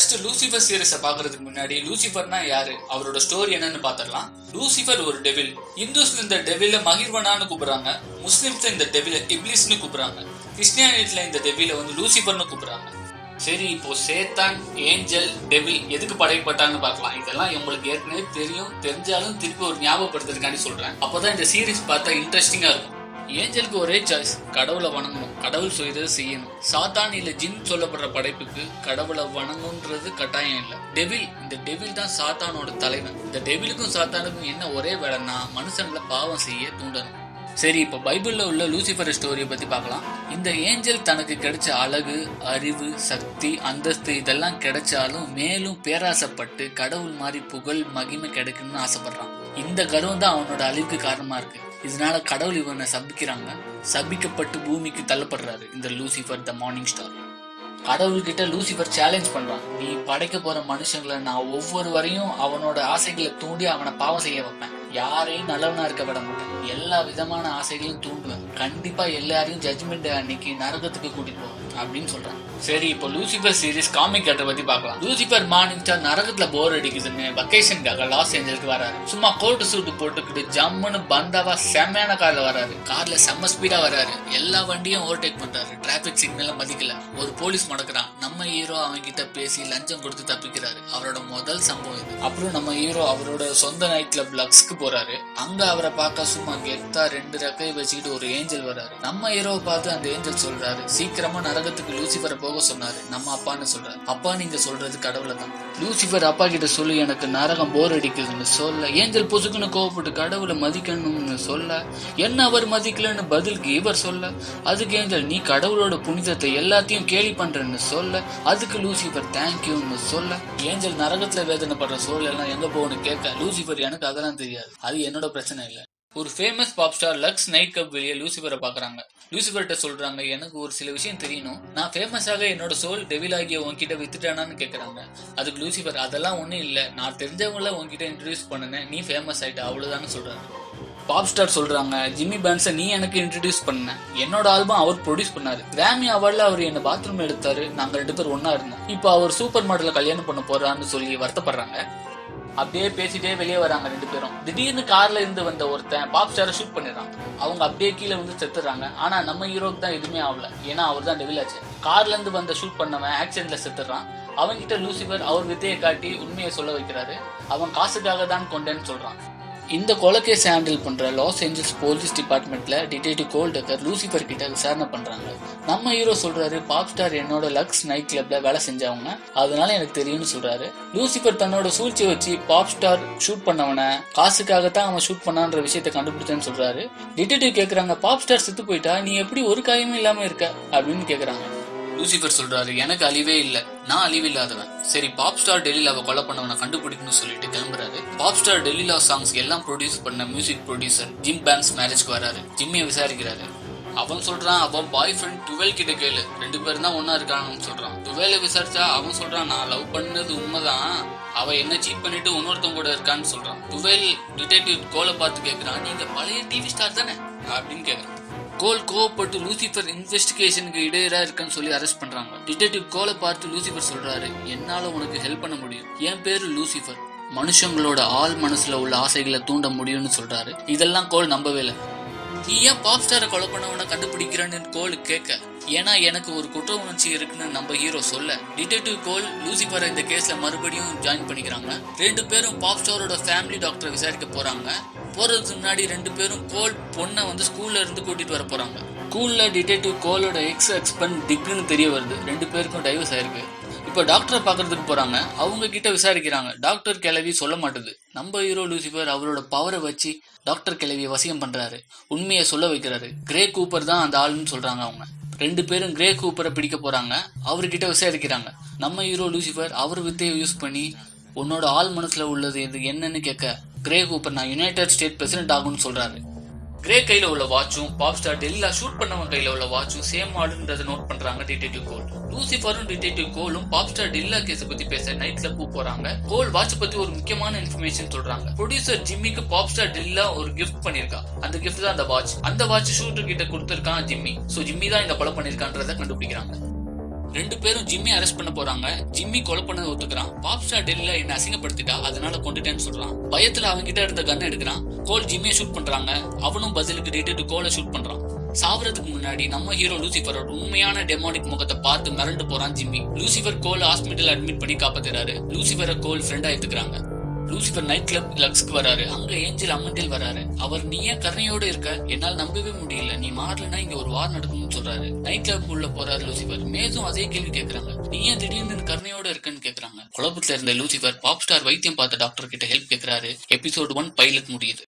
First Lucifer சீரிஸை பார்க்கறதுக்கு முன்னாடி லூசிஃபர்னா யாரு? அவரோட ஸ்டோரி என்னன்னு பார்த்துடலாம். லூசிஃபர் ஒரு டெவில் இந்துஸ்ல இந்த டெவில மகிர்வனான்னு கூப்பிடுறாங்க. முஸ்லிம்ஸ்ல இந்த டெவில இப்லிஸ்னு கூப்பிடுறாங்க. கிறிஸ்டியானிட்டில இந்த டெவில வந்து லூசிஃபர்னு கூப்பிடுறாங்க. சரி இப்போ சேத்தான் ஏஞ்சல் டெவில் எதுக்கு படைக்கப்பட்டான்னு பார்க்கலாம். இதெல்லாம் உங்களுக்கு ஏற்கனவே தெரியும். தெரிஞ்சாலும் திருப்பி ஒரு ஞாபகப்படுத்துறதுக்காண்டி சொல்றேன். அப்பதான் இந்த சீரீஸ் பார்த்தா இன்ட்ரெஸ்டிங்கா இருக்கும். ஏஞ்சலுக்கு ஒரே சாய்ஸ் கடவுளை வணங்கணும். கடவுள் செய்யறது செய்யணும். சாத்தான் இல்ல ஜின் சொல்லப்படுற படைப்புக்கு கடவுளை வணங்கணுன்றது கட்டாயம் இல்ல. டெவில் இந்த டெவில் தான் சாத்தானோட தலைவன். இந்த டெவிலுக்கும் சாத்தானுக்கும் என்ன ஒரே வேலைன்னா மனுஷங்களை பாவம் செய்ய தூண்டணும். சரி இப்போ பைபிள்ல உள்ள லூசிஃபர் ஸ்டோரியை பத்தி பார்க்கலாம். இந்த ஏஞ்சல் தனக்கு கிடைச்ச அழகு அறிவு சக்தி அந்தஸ்து இதெல்லாம் கிடைச்சாலும் மேலும் பேராசைப்பட்டு கடவுள் மாதிரி புகழ் மகிமை கிடைக்கணும்னு ஆசைப்படுறான். இந்த கர்வம் தான் அவனோட அழிவுக்கு காரணமா இருக்கு. இதனால கடவுள் இவனை சபிக்கிறாங்க. சபிக்கப்பட்டு பூமிக்கு தள்ளப்படுறாரு இந்த லூசிஃபர் த மார்னிங் ஸ்டார் கடவுள்கிட்ட லூசிஃபர் சேலஞ்ச் பண்றான். நீ படைக்க போற மனுஷங்களை நான் ஒவ்வொரு வரையும் அவனோட ஆசைகளை தூண்டி அவனை பாவம் செய்ய வைப்பேன். யாரையும் நல்லவனா இருக்க விட மாட்டேன். எல்லா விதமான ஆசைகளையும் தூண்டுவேன். கண்டிப்பா எல்லாரையும் ஜட்மெண்ட் அன்னைக்கு நரகத்துக்கு கூட்டிட்டு போவேன் அப்படின்னு சொல்றான். சரி இப்போ லூசிஃபர் சீரிஸ் காமிக் கட்டை பத்தி பார்க்கலாம். லூசிஃபர் மார்னிங் ஸ்டார் நரகத்துல போர் அடிக்குதுன்னு வக்கேஷனுக்காக லாஸ் ஏஞ்சலுக்கு வராரு. சும்மா கோட்டு சூட்டு போட்டுக்கிட்டு ஜம்முன்னு பந்தாவா செம்மையான கார்ல வராரு. கார்ல செம்ம ஸ்பீடா வராரு. எல்லா வண்டியும் ஓவர்டேக் பண்றாரு. டிராபிக் சிக்னல மதிக்கல. ஒரு போலீஸ் மடக்குறான். நம்ம ஹீரோ அவங்க கிட்ட பேசி லஞ்சம் கொடுத்து தப்பிக்கிறாரு. அவரோட முதல் சம்பவம் இது. அப்புறம் நம்ம ஹீரோ அவரோட சொந்த நைட் கிளப் லக்ஸ்க்கு போறாரு. அங்க அவரை பார்க்க சும்மா கெத்தா ரெண்டு ரெக்கையை வச்சுக்கிட்டு ஒரு ஏஞ்சல் வராரு. நம்ம ஹீரோவை பார்த்து அந்த ஏஞ்சல் சொல்றாரு. சீக்கிரமா நரகத்துக்கு லூசிஃபரை போக சொன்னாரு. நம்ம அப்பான்னு சொல்றாரு. அப்பா நீங்க சொல்றது கடவுளை தான் லூசிஃபர் அப்பா கிட்ட சொல்லி எனக்கு நரகம் போர் அடிக்குதுன்னு சொல்ல. ஏஞ்சல் பொசுக்குன்னு கோவப்பட்டு கடவுளை மதிக்கணும்னு சொல்ல. என்ன அவர் மதிக்கலன்னு பதிலுக்கு இவர் சொல்ல. அதுக்கு ஏஞ்சல் நீ கடவுளோட புனிதத்தை எல்லாத்தையும் கேலி பண்றன்னு சொல்ல. அதுக்கு லூசிஃபர் தேங்க்யூன்னு சொல்ல. ஏஞ்சல் நரகத்துல வேதனைப்படுற சூழல் எல்லாம் எங்க போகணும்னு கேட்க லூசிஃபர் எனக்கு அதெல்லாம் தெரியாது. அது என்னோட பிரச்சனை இல்லை. ஒரு famous pop star Lux night club வெளியே லூசிபரை பாக்குறாங்க. லூசிபர்கிட்ட சொல்றாங்க எனக்கு ஒரு சில விஷயம் தெரியணும். நான் ஃபேமஸாக என்னோட சோல் டெவில் ஆகிய உன்கிட்ட வித்துட்டானான்னு கேக்குறாங்க. அதுக்கு லூசிபர் அதெல்லாம் ஒன்றும் இல்ல. நான் தெரிஞ்சவங்கள உன்கிட்ட இன்ட்ரடியூஸ் பண்ணினேன். நீ ஃபேமஸ் ஆயிட்ட. அவ்வளவுதான்னு சொல்றாங்க பாப் ஸ்டார் சொல்றாங்க ஜிம்மி பேன்ஸை நீ எனக்கு இன்ட்ரடியூஸ் பண்ண. என்னோட ஆல்பம் அவர் ப்ரொடியூஸ் பண்ணாரு. கிராமி அவார்டில் அவர் என்ன பாத்ரூம் எடுத்தாரு. நாங்க ரெண்டு பேரும் ஒன்றா இருந்தோம். இப்போ அவர் சூப்பர் மாடல கல்யாணம் பண்ண போறான்னு சொல்லி வருத்தப்படுறாங்க. அப்படியே பேசிட்டே வெளியே வராங்க ரெண்டு பேரும். திடீர்னு கார்ல இருந்து வந்த ஒருத்தன் பாப் ஸ்டாரை ஷூட் பண்ணிடுறான். அவங்க அப்படியே கீழே வந்து செத்துறாங்க ஆனா நம்ம ஹீரோக்கு தான் எதுவுமே ஆகல. ஏன்னா அவர் தான் டெவிலாச்சு கார்ல இருந்து வந்த ஷூட் பண்ணவன் ஆக்சிடென்ட்ல செத்துறான் அவங்கிட்ட லூசிஃபர் அவர் வித்தையை காட்டி உண்மையை சொல்ல வைக்கிறாரு. அவன் காசுக்காக தான் கொண்டேன்னு சொல்றான். இந்த கொலைகேஸ் ஹேண்டில் பண்ற லாஸ் ஏஞ்சல்ஸ் போலீஸ் டிபார்ட்மெண்ட்ல டிடெக்டிவ் கோல்டக்கர் லூசிஃபர் கிட்ட விசாரணை பண்றாங்க. நம்ம ஹீரோ சொல்றாரு பாப் ஸ்டார் என்னோட லக்ஸ் நைட் கிளப்ல வேலை செஞ்சவங்க அதனால எனக்கு தெரியும்னு சொல்றாரு. லூசிஃபர் தன்னோட சூழ்ச்சி வச்சு பாப் ஸ்டார் ஷூட் பண்ணவன. காசுக்காகத்தான் அவன் ஷூட் பண்ணான்ற விஷயத்தை கண்டுபிடிச்சேன்னு சொல்றாரு. டிடெக்டிவ் கேக்குறாங்க பாப் ஸ்டார் செத்து போயிட்டா நீ எப்படி ஒரு காயமும் இல்லாம இருக்க? அப்படின்னு கேக்குறாங்க. லூசிஃபர் சொல்றாரு எனக்கு அழிவே இல்லை. நான் அழிவில்லாதவன். சரி பாப் ஸ்டார் டெல்லிலாவை கொலை பண்ணவனை கண்டுபிடிக்கணும்னு சொல்லிட்டு கிளம்புறாரு. பாப் ஸ்டார் டெல்லிலா சாங்ஸ் எல்லாம் ப்ரொடியூஸ் பண்ண மியூசிக் ப்ரொடியூசர் ஜிம் பேன்ஸ் மேரேஜ்க்கு வராரு. ஜிம்மியை விசாரிக்கிறாரு. அவன் சொல்றான் அவன் பாய் ஃப்ரெண்ட் டுவெல் கிட்ட கேளு. ரெண்டு பேரும் தான் ஒன்னா இருக்காங்கன்னு சொல்றான். டுவெல விசாரிச்சா அவன் சொல்றான் நான் லவ் பண்ணது உண்மைதான். அவ என்ன சீட் பண்ணிட்டு இன்னொருத்தவங்க கூட இருக்கான்னு சொல்றான். டுவெல் டிடெக்டிவ் கோலை பார்த்து கேக்குறான். நீங்க பழைய டிவி ஸ்டார் தானே? அப்படின்னு கேக்குறான். கோல் கோவப்பட்டு லூசிஃபர் இன்வெஸ்டிகேஷனுக்கு இடையரா இருக்குன்னு சொல்லி அரெஸ்ட் பண்றாங்க. டிடெக்டிவ் கோலை பார்த்து லூசிஃபர் சொல்றாரு என்னால உனக்கு ஹெல்ப் பண்ண முடியும். என் பேரு லூசிஃபர். மனுஷங்களோட ஆள் மனசுல உள்ள ஆசைகளை தூண்ட முடியும்னு சொல்றாரு. இதெல்லாம் கோல் நம்பவே இல்லை. நீ ஏன் பாப் ஸ்டாரை கொலை பண்ணவன கண்டுபிடிக்கிறான்னு கோல் கேட்க ஏன்னா எனக்கு ஒரு குற்ற உணர்ச்சி இருக்குன்னு நம்ம ஹீரோ சொல்ல டிடெக்டிவ் கோல் லூசிஃபரை இந்த கேஸ்ல மறுபடியும் ஜாயின் பண்ணிக்கிறாங்க. ரெண்டு பேரும் பாப் ஸ்டாரோட ஃபேமிலி டாக்டரை விசாரிக்க போறாங்க. போறதுக்கு முன்னாடி ரெண்டு பேரும் கோல் பொண்ணை வந்து ஸ்கூல்ல இருந்து கூட்டிட்டு வர போறாங்க. ஸ்கூல்ல டிடெக்டிவ் கோலோட எக்ஸ் எக்ஸ்பன் டிக்னு தெரிய வருது. ரெண்டு பேருக்கும் டைவர்ஸ் ஆயிருக்கு. இப்போ டாக்டரை பார்க்கறதுக்கு போறாங்க. அவங்க கிட்ட விசாரிக்கிறாங்க. டாக்டர் கிளவி சொல்ல மாட்டுது. நம்ம ஹீரோ லூசிஃபர் அவரோட பவரை வச்சு டாக்டர் கிளவியை வசியம் பண்றாரு. உண்மையை சொல்ல வைக்கிறாரு. கிரே கூப்பர் தான் அந்த ஆளுன்னு சொல்றாங்க அவங்க. ரெண்டு பேரும் கிரே கூப்பரை பிடிக்க போறாங்க. அவர்கிட்ட விசாரிக்கிறாங்க. நம்ம ஹீரோ லூசிஃபர் அவர் வித்தையை யூஸ் பண்ணி உன்னோட ஆள் மனசுல உள்ளது இது என்னன்னு கேட்க கிரே கூப்பர் நான் யுனைடெட் ஸ்டேட் பிரசிடென்ட் ஆகும்னு சொல்றாரு. கிரே கையில உள்ள வாட்சும் பாப் ஸ்டார் டெல்லில ஷூட் பண்ணவன் கையில உள்ள வாட்சும் சேம் ஆடுன்றதை நோட் பண்றாங்க டிடெக்டிவ் கோல். லூசிஃபரும் டிடெக்டிவ் கோலும் பாப் ஸ்டார் டெல்லிலா கேஸ் பத்தி பேச நைட்ல பூ போறாங்க. கோல் வாட்ச் பத்தி ஒரு முக்கியமான இன்ஃபர்மேஷன் சொல்றாங்க. ப்ரொடியூசர் ஜிம்மிக்கு பாப் ஸ்டார் டெல்லிலா ஒரு கிஃப்ட் பண்ணிருக்கா. அந்த கிஃப்ட் தான் அந்த வாட்ச் அந்த வாட்ச் ஷூட்டர் கிட்ட கொடுத்திருக்கான் ஜிம்மி. சோ ஜிம்மி தான் இந்த கொலை பண்ணிருக்கான்றத கண்டுபிடிக்கிறாங்க. ரெண்டு பேரும் ஜிம்மி அரெஸ்ட் பண்ண போறாங்க. ஜிம்மி கொலை பண்ணதை ஒத்துக்கிறான். பாப் ஸ்டார் டெல்லியில என்ன அசிங்கப்படுத்திட்டா அதனால கொண்டுட்டேன்னு சொல்றான். பயத்துல அவன் கிட்ட இருந்த கன் எடுக்கிறான். கோல் ஜிம்மியை ஷூட் பண்றாங்க. அவனும் பதிலுக்கு டேட்டு கோலை ஷூட் பண்றான். சாவறதுக்கு முன்னாடி நம்ம ஹீரோ லூசிஃபரோட உண்மையான டெமோனிக் முகத்தை பார்த்து மிரண்டு போறான் Jimmy. Lucifer Cole hospital admit பண்ணி காப்பாத்துறாரு. லூசிஃபரை கோல் ஃப்ரெண்டா எடுத்துக்கிறாங்க லூசிஃபர் நைட் கிளப் லக்ஸ்க்கு வராரு. அங்க ஏஞ்சல் அம்மண்டில் வராரு. அவர் நீ ஏன் கருணையோட இருக்க என்னால் நம்பவே முடியல. நீ மாறலனா இங்க ஒரு வார் நடக்கும்னு சொல்றாரு. நைட் கிளப் உள்ள போறாரு லூசிஃபர். மேதும் அதே கேள்வி கேக்குறாங்க. நீ ஏன் திடீர்னு கருணையோட இருக்கன்னு கேக்குறாங்க. குழப்பத்துல இருந்த லூசிஃபர் பாப் ஸ்டார் வைத்தியம் பார்த்த டாக்டர் கிட்ட ஹெல்ப் கேக்குறாரு. எபிசோட் ஒன் பைலட் முடியுது.